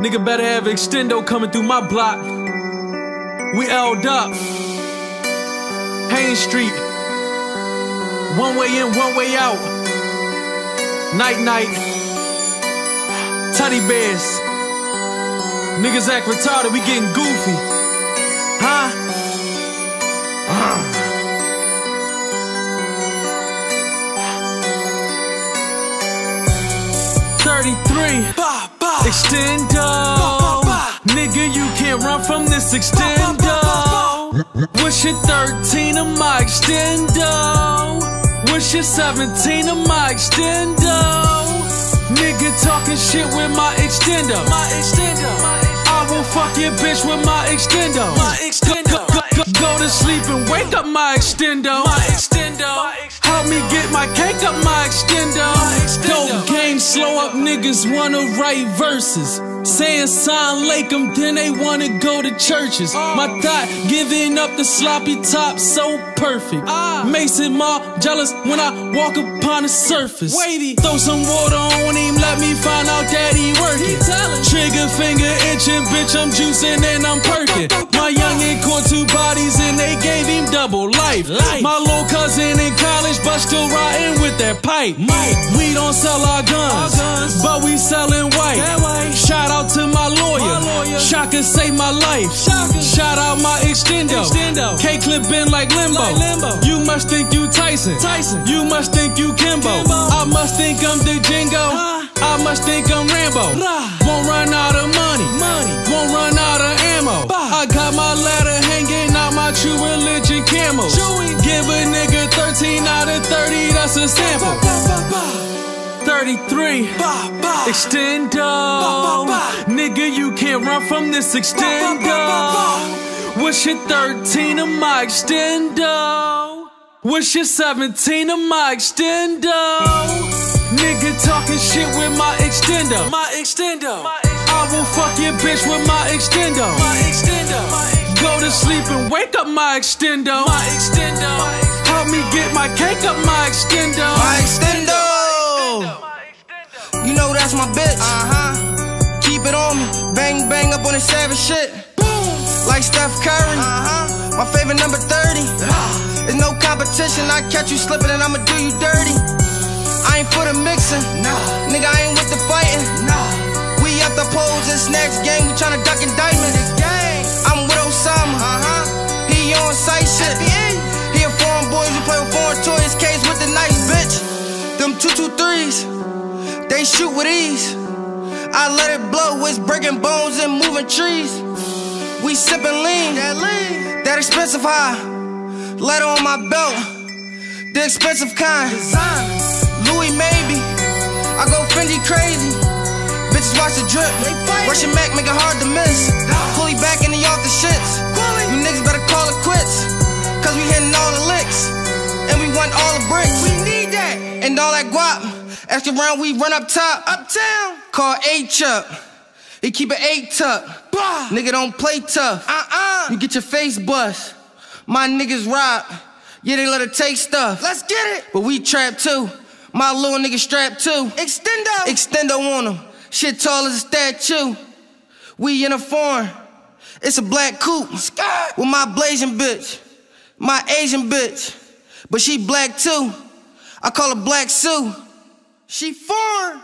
Nigga better have extendo coming through my block. We L'd up. Haines Street. One way in, one way out. Night night. Teddy bears. Niggas act retarded, we getting goofy. Huh? Thirty-three. Extendo. Nigga, you can't run from this extendo. What's your 13 of my extendo? What's your 17 of my extendo? Nigga talking shit with my extendo. My extendo. I will fuck your bitch with my extendo. My extendo. Go, go, go, go to sleep and wake up my extendo. My my cake up my extendo. Dope game, slow up niggas wanna write verses. Saying sign Lakem, then they wanna go to churches. My thought giving up the sloppy top so perfect. Mason Mall jealous when I walk upon the surface. Wavy, throw some water on him, let me find out that he working. Trigger finger itching, bitch, I'm juicing and I'm perking. My youngin' caught two bodies and they gave him double life. My little cousin in college, but still riding with that pipe. We don't sell our guns, guns but we selling white. Shout out to my lawyer, Shaka saved my life. Shout out my extendo, K clip been like limbo. You must think you Tyson, Tyson. You must think you Kimbo. I must think I'm the Django. I must think I'm Rambo. Won't run out of money, won't run out 30, that's a sample. 33 Extendo Nigga you can't run from this extendo What's your 13 of my extendo What's your 17 of my extendo Nigga talking shit with my extendo My extendo I will fuck your bitch with my extendo My extendo Go to sleep and wake up my extendo My extendo Help me get my cake up my extendo My extendo. You know that's my bitch. Uh huh. Keep it on me. Bang bang up on the savage shit. Boom. Like Steph Curry. Uh huh. My favorite number 30. There's no competition. I catch you slipping and I'ma do you dirty. I ain't for the mixing. Nah. Nigga, I ain't with the fighting. Nah. We up the poles and snacks gang. We tryna duck indictment. They shoot with ease. I let it blow, it's breaking bones and moving trees. We sippin' lean, that lean, that expensive high. Letter on my belt, the expensive kind. Louis maybe, I go Fendi crazy. Bitches watch the drip, Russian Mac make it hard to miss. Pulley back in the off the shits. You niggas better call it quits, cause we hitting all the licks, and we want all the bricks. We need that, and all that guap. Extra round, we run up top. Uptown. Call H up. He keep it eight tuck. Nigga don't play tough. Uh-uh. You get your face bust. My niggas rock. Yeah, they let her take stuff. Let's get it. But we trap too. My little nigga strapped too. Extendo. Extendo on him. Shit tall as a statue. We in a foreign. It's a black coupe. With my blazing bitch. My Asian bitch. But she black too. I call her Black Sue. She foreign.